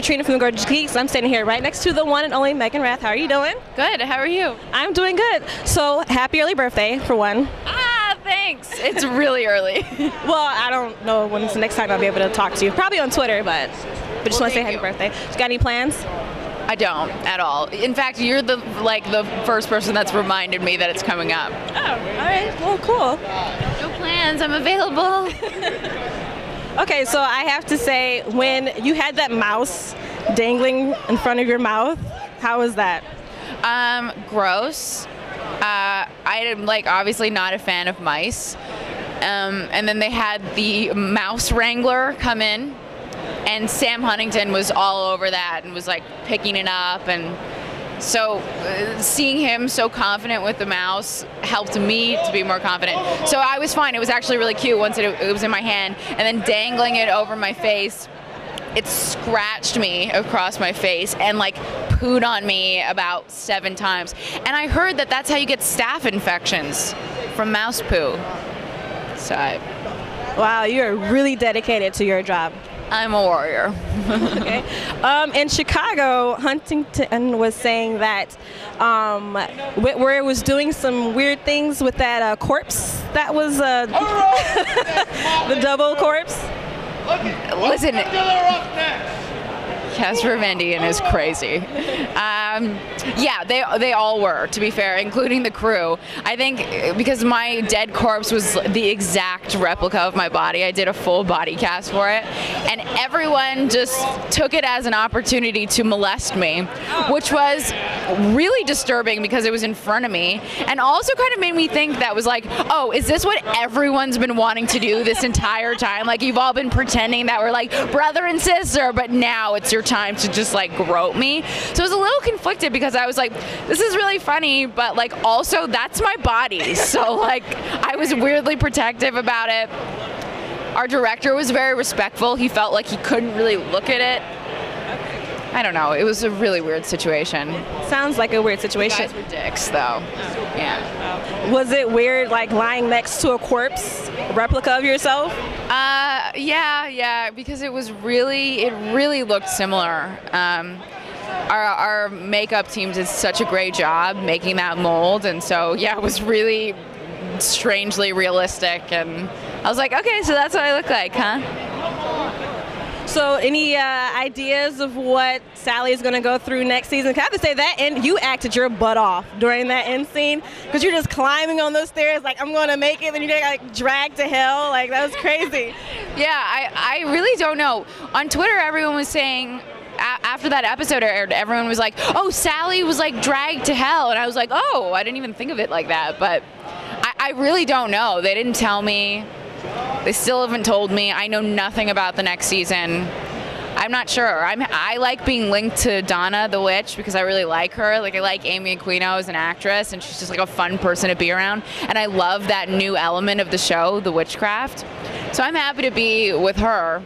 Katrina from the Gorgeous Geeks. I'm standing here right next to the one and only Meaghan Rath. How are you doing? Good. How are you? I'm doing good. So happy early birthday for one. Ah, thanks. It's really early. Well, I don't know when's the next time I'll be able to talk to you. Probably on Twitter, but but just Well, want to say happy you. birthday. You got any plans? I don't at all. In fact, you're the like the first person that's reminded me that it's coming up. Oh, all right. Well, cool. No plans. I'm available. Okay, so I have to say, when you had that mouse dangling in front of your mouth, how was that? Um, gross. Uh, I am like obviously not a fan of mice. Um, and then they had the mouse wrangler come in, and Sam Huntington was all over that and was like picking it up and. So, uh, seeing him so confident with the mouse helped me to be more confident. So I was fine. It was actually really cute once it, it was in my hand, and then dangling it over my face it scratched me across my face and like pooed on me about seven times. And I heard that that's how you get staph infections from mouse poo. So I, Wow, you are really dedicated to your job. I'm a warrior. Okay. Um, in Chicago, Huntington was saying that um, where it was doing some weird things with that uh, corpse. That was uh, the double corpse. Listen, Casper Van Dien is crazy. Um, yeah, they they all were, to be fair, including the crew. I think uh, because my dead corpse was the exact replica of my body, I did a full body cast for it, and everyone just took it as an opportunity to molest me, which was really disturbing because it was in front of me, and also kind of made me think that was like, oh, is this what everyone's been wanting to do this entire time? Like you've all been pretending that we're like brother and sister, but now it's your time to just like grope me. So it was a little conflicted because I was like, this is really funny, but like also that's my body. So like I was weirdly protective about it. Our director was very respectful. He felt like he couldn't really look at it. I don't know. It was a really weird situation. Sounds like a weird situation. Guys were dicks, though. Yeah. Was it weird, like lying next to a corpse replica of yourself? Uh, yeah, yeah, because it was really, it really looked similar. Um, our, our makeup team did such a great job making that mold, and so yeah, it was really strangely realistic. And I was like, okay, so that's what I look like, huh? So, any uh, ideas of what Sally is going to go through next season? 'Cause I have to say that, and you acted your butt off during that end scene because you're just climbing on those stairs, like I'm going to make it, and you get like dragged to hell. Like that was crazy. Yeah, I, I really don't know. On Twitter, everyone was saying after that episode aired, everyone was like, "Oh, Sally was like dragged to hell," and I was like, "Oh, I didn't even think of it like that." But I, I really don't know. They didn't tell me. They still haven't told me. I know nothing about the next season. I'm not sure. I'm, I like being linked to Donna the Witch because I really like her. Like I like Amy Aquino as an actress, and she's just like a fun person to be around. And I love that new element of the show, the witchcraft. So I'm happy to be with her.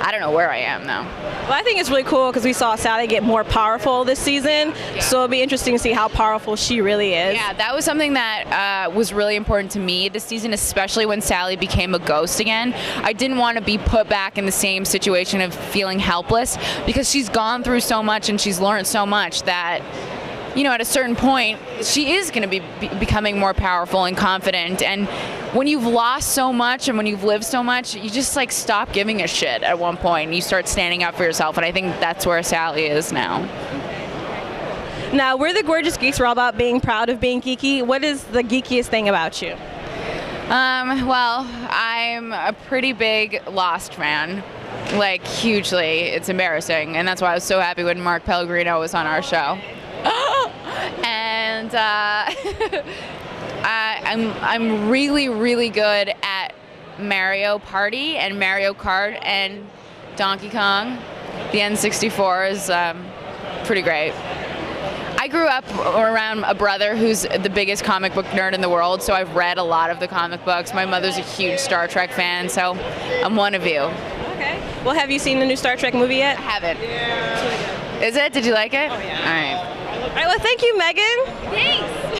I don't know where I am though. Well, I think it's really cool because we saw Sally get more powerful this season, so it'll be interesting to see how powerful she really is. Yeah, that was something that uh, was really important to me this season, especially when Sally became a ghost again. I didn't want to be put back in the same situation of feeling helpless because she's gone through so much and she's learned so much that. You know, at a certain point, she is going to be, be becoming more powerful and confident. And when you've lost so much and when you've lived so much, you just like stop giving a shit at one point. And you start standing up for yourself. And I think that's where Sally is now. Now, we're the Gorgeous Geeks. We're all about being proud of being geeky. What is the geekiest thing about you? Um, well, I'm a pretty big Lost fan. Like, hugely. It's embarrassing. And that's why I was so happy when Mark Pellegrino was on our show. and uh, I, I'm, I'm really, really good at Mario Party and Mario Kart and Donkey Kong. The N64 is um, pretty great. I grew up around a brother who's the biggest comic book nerd in the world, so I've read a lot of the comic books. My mother's a huge Star Trek fan, so I'm one of you. Okay. Well, have you seen the new Star Trek movie yet? Haven't. Is it? Did you like it? Oh, yeah. All right. All right. Well, thank you, Meaghan. Thanks.